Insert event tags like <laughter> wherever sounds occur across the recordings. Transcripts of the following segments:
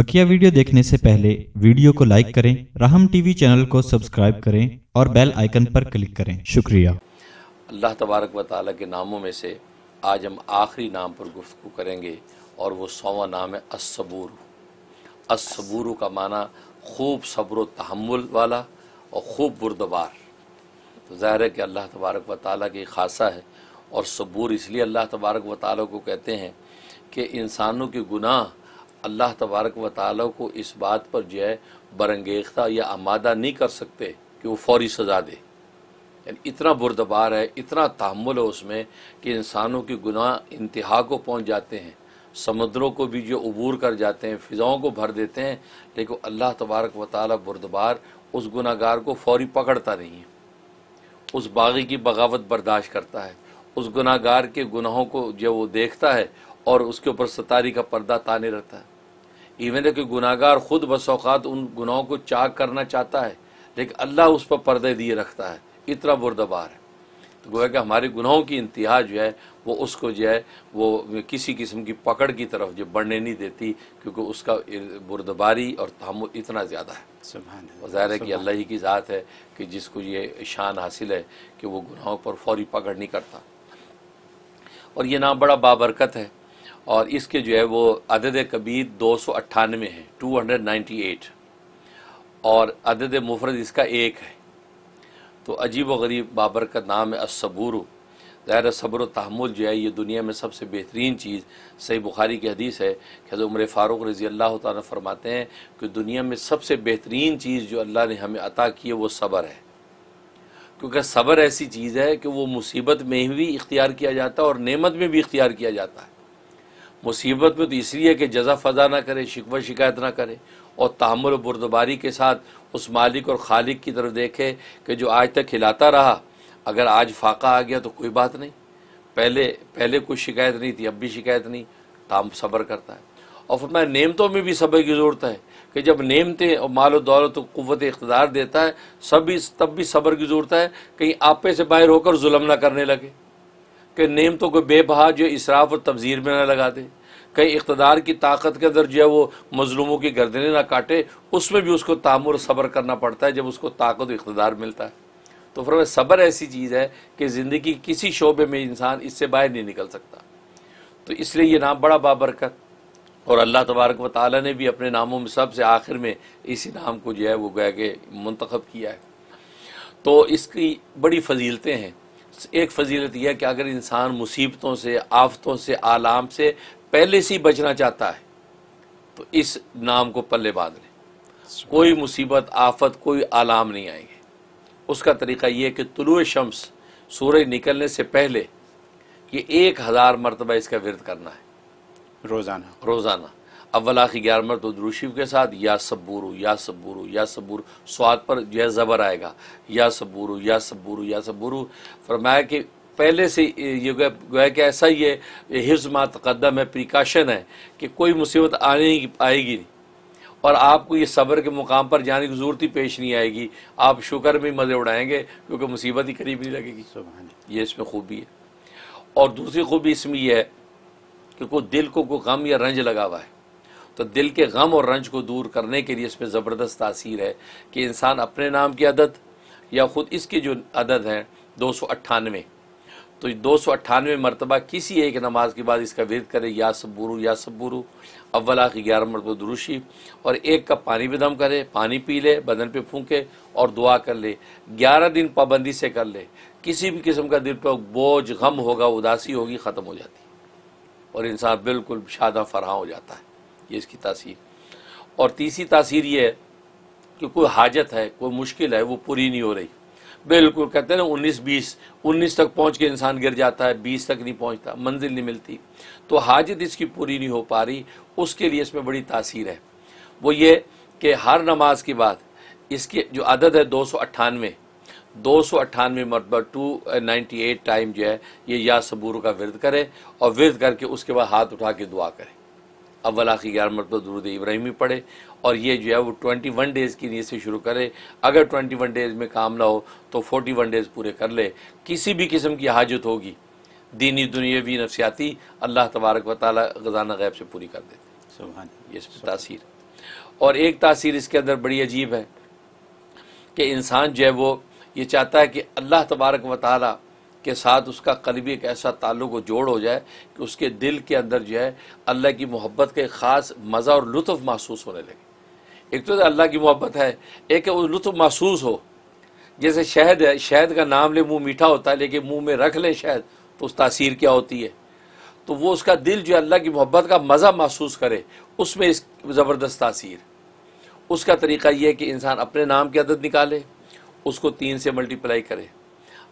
बकिया video देखने से पहले वीडियो को लाइक करें, राहम टीवी चैनल को सब्सक्राइब करें और बेल आइकन पर क्लिक करें। शुक्रिया। अल्लाह तबारक व ताली के नामों में से आज हम आखिरी नाम पर गुफ्तु करेंगे और वो सौवा नाम है असबूर असबूर का माना खूब सब्र तहमुल वाला और खूब बुरदबार। तो ज़ाहिर है कि अल्लाह तबारक व ताली की खासा है और सबूर इसलिए अल्लाह तबारक व ताली को कहते हैं कि इंसानों के गुनाह अल्लाह तबारक व ताली को इस बात पर जो है बरंगेख्ता या आमादा नहीं कर सकते कि वो फौरी सज़ा दे। यानी इतना बुरदबार है, इतना तहमुल है उसमें कि इंसानों के गुनाह इंतहा को पहुँच जाते हैं। समुद्रों को भी जो अबूर कर जाते हैं, फ़िज़ाओं को भर देते हैं, लेकिन अल्लाह तबारक व ताली बुरदबार उस गुनागार को फौरी पकड़ता नहीं है। उस बागी की बगावत बर्दाश्त करता है। उस गुनागार के गुनाहों को जो वो देखता है और उसके ऊपर सतारी का पर्दा ताने रहता है। इवन कि गुनागार खुद बसौक़ात उन गुनाहों को चाक करना चाहता है लेकिन अल्लाह उस पर पर्दे दिए रखता है। इतना बुरदबार है। तो गोया कि हमारे गुनाहों की इंतहा जो है वो उसको जो है वो किसी किस्म की पकड़ की तरफ़ जो बढ़ने नहीं देती क्योंकि उसका बुरदबारी और तहमुल इतना ज़्यादा है। ज़ाहिर है कि अल्लाह ही की ज़ात है कि जिसको ये शान हासिल है कि वो गुनाहों पर फौरी पकड़ नहीं करता। और ये नाम बड़ा बाबरकत है और इसके जो है वो अदद कबीर दो सौ अट्ठानवे है टू हंड्रेड नाइन्टी एट और अदद मुफरद इसका एक है। तो अजीब व गरीब बाबर का नाम है असबूर ज़ाहिर सब्र तहमुल जो है, ये दुनिया में सबसे बेहतरीन चीज़ सही बुखारी की हदीस है कि उम्र फ़ारूक रज़ी अल्लाह ताला फरमाते हैं कि दुनिया में सबसे बेहतरीन चीज़ जो अल्लाह ने हमें अता की है, वो सब्र है। क्योंकि सब्र ऐसी चीज़ है कि वो मुसीबत में भी इख्तियार किया जाता है और नेमत में भी इख्तियार किया जाता है। मुसीबत में तो इसलिए कि जजा फ़जा ना करे, शिकवा शिकायत ना करे और तहमुल बुरदबारी के साथ उस मालिक और खालिक की तरफ़ देखे कि जो आज तक खिलाता रहा, अगर आज फाका आ गया तो कोई बात नहीं। पहले पहले कोई शिकायत नहीं थी, अब भी शिकायत नहीं। ताम सब्र करता है। और मैं नेमतों में भी सब्र की ज़रूरत है कि जब नेमतें और मालो दौलत क़वत इकतदार देता है सब भी तब भी सब्र की ज़रूरत है, कहीं आपे से बाहर होकर जुलम ना करने लगे। कि नेमतों को बेबहा जो इसराफ और तबजीर में ना लगा दे कहीं इकतदार की ताकत के अंदर जो है वो मजलूमों की गर्दनें ना काटे, उसमें भी उसको तामुर सब्र करना पड़ता है, जब उसको ताकत इकतदार मिलता है। तो फिर सब्र ऐसी चीज़ है कि ज़िंदगी किसी शोबे में इंसान इससे बाहर नहीं निकल सकता। तो इसलिए ये नाम बड़ा बाबरकत। और अल्लाह तबारक व ताली ने भी अपने नामों में सबसे आखिर में इसी नाम को जो है वो गया के मंतखब किया है। तो इसकी बड़ी फजीलतें हैं। एक फजीलत यह है कि अगर इंसान मुसीबतों से आफतों से आलाम से पहले से ही बचना चाहता है तो इस नाम को पल्ले बाँध लें। कोई मुसीबत आफत कोई आलाम नहीं आएँगे। उसका तरीका यह कि तुलु शम्स सूरज निकलने से पहले ये एक हज़ार मरतबा इसका विरद करना है। रोज़ाना। रोज़ाना। अव्वल आखिर ग्यारह मरतब द्रुशिव के साथ या सबूरू या सबूरू या सबूरू स्वाद पर जो है ज़बर आएगा या सबूरू या सबूरू या सबूरू फरमाया कि पहले से ये गोया कि ऐसा ही है हिफ्ज़ मा तकदम है प्रिकॉशन है कि कोई मुसीबत आने ही आएगी नहीं। और आपको ये सब्र के मुकाम पर जाने की ज़रूरत ही पेश नहीं आएगी। आप शुक्र में मज़े उड़ाएँगे क्योंकि मुसीबत ही करीब नहीं लगेगी। ये इसमें खूबी है। और दूसरी खूबी इसमें यह है कि कोई दिल को कोई गम या रंज लगा हुआ है। तो दिल के गम और रंज को दूर करने के लिए इसमें ज़बरदस्त तासीर है कि इंसान अपने नाम की अदद या ख़ुद इसकी जो अदद है, दो सौ अट्ठानवे। तो दो सौ अट्ठानवे मरतबा किसी एक नमाज़ के बाद इसका विरद करे, या सबुरु या सबुरु अव्वला की ग्यारह मरतबा दुरुशी। और एक कप पानी भी दम करे, पानी पी ले, बदन पे फूके और दुआ कर ले। ग्यारह दिन पाबंदी से कर ले। किसी भी किस्म का दिल पर बोझ, गम होगा, उदासी होगी, ख़त्म हो जाती। और इंसान बिल्कुल शादा फरहा हो जाता है। ये इसकी तासीर। और तीसरी तासीर ये है कि कोई हाजत है, कोई मुश्किल है, वो पूरी नहीं हो रही। बिल्कुल, कहते हैं ना, उन्नीस बीस, उन्नीस तक पहुँच के इंसान गिर जाता है, बीस तक नहीं पहुँचता, मंजिल नहीं मिलती। तो हाजत इसकी पूरी नहीं हो पा रही, उसके लिए इसमें बड़ी तासीर है। वो ये कि हर नमाज़ के बाद इसकी जो अदद है दो सौ अट्ठानवे, दो सौ अट्ठानवे मरतबा टू नाइन्टी एट टाइम जो है, ये या सबूर का विरद करे और विरद करके उसके बाद हाथ उठा के दुआ करे। अव्वल आखिर ग्यारह मरतबा दरूद इब्राहिमी पढ़े। और ये जो है वो ट्वेंटी वन डेज़ की नीयत से शुरू करे। अगर ट्वेंटी वन डेज़ में काम ना हो तो फोर्टी वन डेज़ पूरे कर ले। किसी भी किस्म की हाजत होगी। दीनी दुनियावी नफसियाती अल्लाह तबारक व ताली ख़जाना गैब से पूरी कर देते। ये तासीर। और एक तासीर इसके अंदर बड़ी अजीब है कि इंसान जो है वो ये चाहता है कि अल्लाह तबारक व ताली के साथ उसका कलबी एक ऐसा ताल्लुक व जोड़ हो जाए कि उसके दिल के अंदर जो है अल्लाह की मोहब्बत के ख़ास मज़ा और लुत्फ़ महसूस होने लगे। एक तो अल्लाह की मोहब्बत है, एक वो लुत्फ़ महसूस हो। जैसे शहद है, शहद का नाम ले मुँह मीठा होता है, लेकिन मुँह में रख ले शहद तो उस तासीर क्या होती है? तो वो उसका दिल जो अल्लाह की मोहब्बत का मज़ा महसूस करे, उसमें इस ज़बरदस्त तासीर। उसका तरीका यह है कि इंसान अपने नाम की अदद निकाले, उसको तीन से मल्टीप्लाई करे।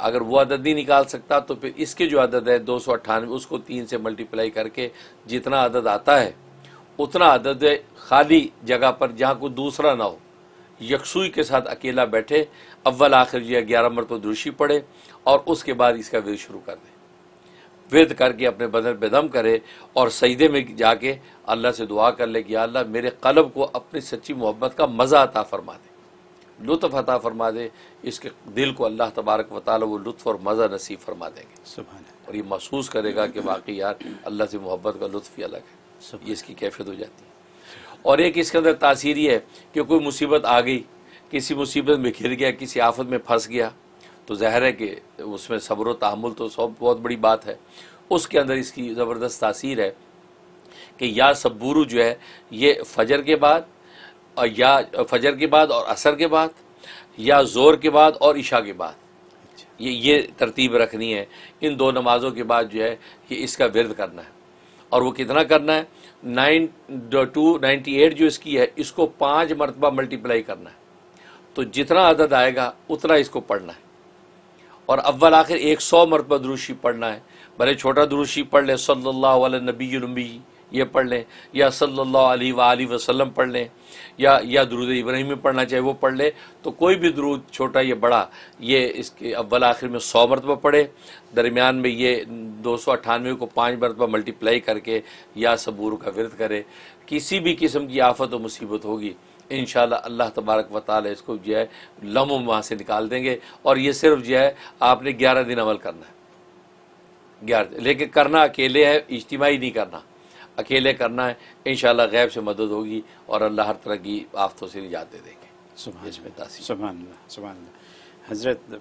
अगर वो अदद नहीं निकाल सकता तो फिर इसके जो अदद है, दो सौ अट्ठानवे, उसको तीन से मल्टीप्लाई करके जितना अदद आता है, उतना अदद खाली जगह पर जहाँ कोई दूसरा ना हो। यकसुई के साथ अकेला बैठे, अव्वल आखिर जो ग्यारह मरतब दुरुशी पड़े और उसके बाद इसका विद शुरू कर दे। विद करके अपने बदन बेदम करे और सईदे में जाके अल्लाह से दुआ कर ले कि अल्लाह, मेरे कलब को अपनी सच्ची मोहब्बत का मज़ा अता फरमा दे। लुत्फ़ अता फरमा दे इसके दिल को अल्लाह तबारक वाली वो लुत्फ़ और मज़ा नसीब फरमा देंगे। और ये महसूस करेगा कि वाकई यार अल्लाह से मोहब्बत का लुत्फ़ ही अलग है। ये इसकी कैफियत हो जाती है। और एक इसके अंदर तासीर ये है कि कोई मुसीबत आ गई किसी मुसीबत में घिर गया किसी आफत में फंस गया तो ज़ाहिर है कि उसमें सब्र तहमुल तो सब बहुत बड़ी बात है। उसके अंदर इसकी ज़बरदस्त तासीर है कि या सबूरू जो है ये फजर के बाद या फजर के बाद और असर के बाद, या ज़ोर के बाद और इशा के बाद। ये ये तरतीब रखनी है। इन दो नमाज़ों के बाद जो है, ये इसका विरद करना है। और वो कितना करना है? नाइन टू नाइन्टी एट जो इसकी है, इसको पाँच मरतबा मल्टीप्लाई करना है। तो जितना अदद आएगा, उतना इसको पढ़ना है। और अव्वल आखिर एक सौ मरतबा दुरुशी पढ़ना है। भले छोटा दुरुशी पढ़ लें अलैहि नबी नबी ये पढ़ लें, या सल्लल्लाहु अलैहि वसल्लम पढ़ लें, या या दरूद इब्राहिम पढ़ना चाहे वो पढ़ ले तो कोई भी दरूद छोटा या बड़ा, ये इसके अव्वल आखिर में सौ मरतबा पढ़े, दरमियान में ये दो सौ अट्ठानवे को पाँच मरतबा मल्टीप्लाई करके या सबूर का विरत करे। किसी भी किस्म की आफत और मुसीबत होगी इन अल्लाह तबारक व ताली इसको जो है लम्हों वहाँ से निकाल देंगे, और ये सिर्फ़ जो है आपने ग्यारह दिन अमल करना है। ग्यारह लेकिन करना अकेले है, इज्तमाही नहीं करना। अकेले करना है इन गैब से मदद होगी और अल्लाह हर तरह की आफतों से निजात दे देंगे। हज़रत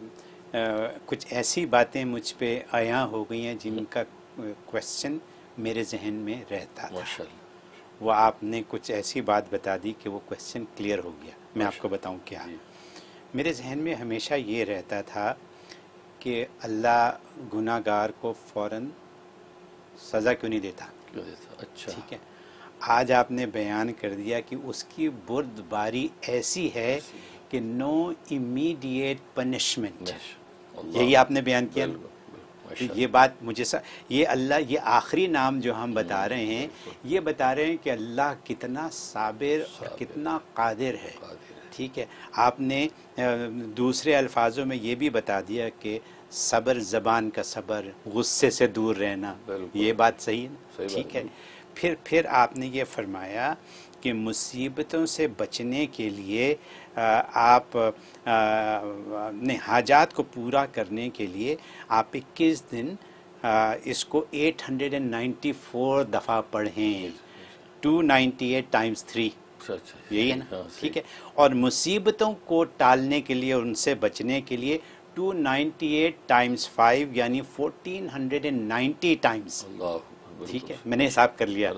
कुछ ऐसी बातें मुझ पर आया हो गई हैं जिनका क्वेश्चन मेरे जहन में रहता था। वो आपने कुछ ऐसी बात बता दी कि वो क्वेश्चन क्लियर हो गया। मैं आपको बताऊँ क्या। मेरे जहन में हमेशा ये रहता था कि अल्लाह गुनागार को फ़ौरन सज़ा क्यों नहीं देता? क्यों देता? अच्छा। ठीक है? आज आपने बयान कर दिया कि उसकी बुर्दबारी ऐसी है कि नो इमीडिएट पनिशमेंट यही आपने बयान किया? तो ये बात मुझे सा ये अल्लाह ये आखिरी नाम जो हम बता रहे हैं ये बता रहे हैं कि अल्लाह कितना साबिर और कितना कादिर है। ठीक है? आपने दूसरे अल्फाजों में ये भी बता दिया कि सब्र ज़बान का सब्र गुस्से से दूर रहना ये बात सही है ठीक है। फिर फिर आपने ये फरमाया कि मुसीबतों से बचने के लिए आप ने हाजात को पूरा करने के लिए आप इक्कीस दिन इसको 894 दफ़ा पढ़ें। 298 टाइम्स थ्री यही है ना? हाँ, ठीक है। और मुसीबतों को टालने के लिए उनसे बचने के लिए 298 टाइम्स फाइव यानी 1490 टाइम्स ठीक है? मैंने हिसाब कर लिया।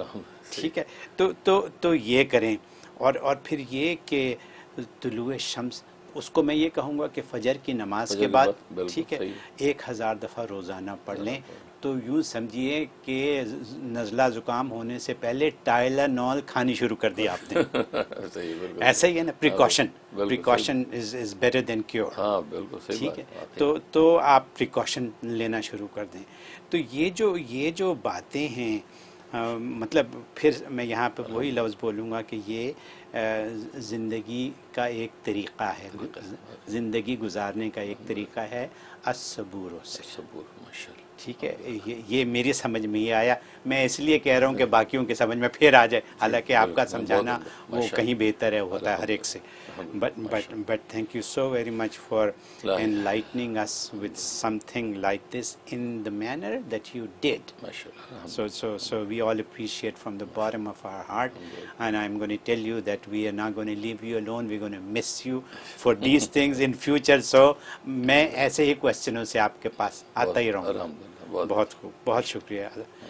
ठीक है? तो तो तो ये करें। और और फिर ये कि तुलु शम्स उसको मैं ये कहूँगा कि फजर की नमाज़ के बाद ठीक है एक हज़ार दफ़ा रोज़ाना पढ़ लें। तो यूँ समझिए कि नज़ला ज़ुकाम होने से पहले टाइलानॉल खानी शुरू कर दी आपने। <laughs> ऐसा ही है ना precaution precaution is is better than cure बिल्कुल ठीक है? तो तो आप प्रिकॉशन लेना शुरू कर दें। तो ये जो ये जो बातें हैं आ, मतलब फिर मैं यहाँ पे वही लफ्ज़ बोलूँगा कि ये ज़िंदगी का एक तरीक़ा है। ज़िंदगी गुजारने का एक तरीक़ा है असबूर से। सबूर ठीक है ये, ये मेरी समझ में ही आया। मैं इसलिए कह रहा हूँ कि बाकियों के समझ में फिर आ जाए। हालाँकि आपका समझाना वो कहीं बेहतर है होता है हर एक से। But but but thank you so very much for enlightening us with something like this in the manner that you did so so so we all appreciate from the bottom of our heart and I am going tell you that we are not going leave you alone we going miss you for these things in future so मैं ऐसे ही क्वेश्चनों से आपके पास आता ही रहूँगा। बहुत- बहुत शुक्रिया।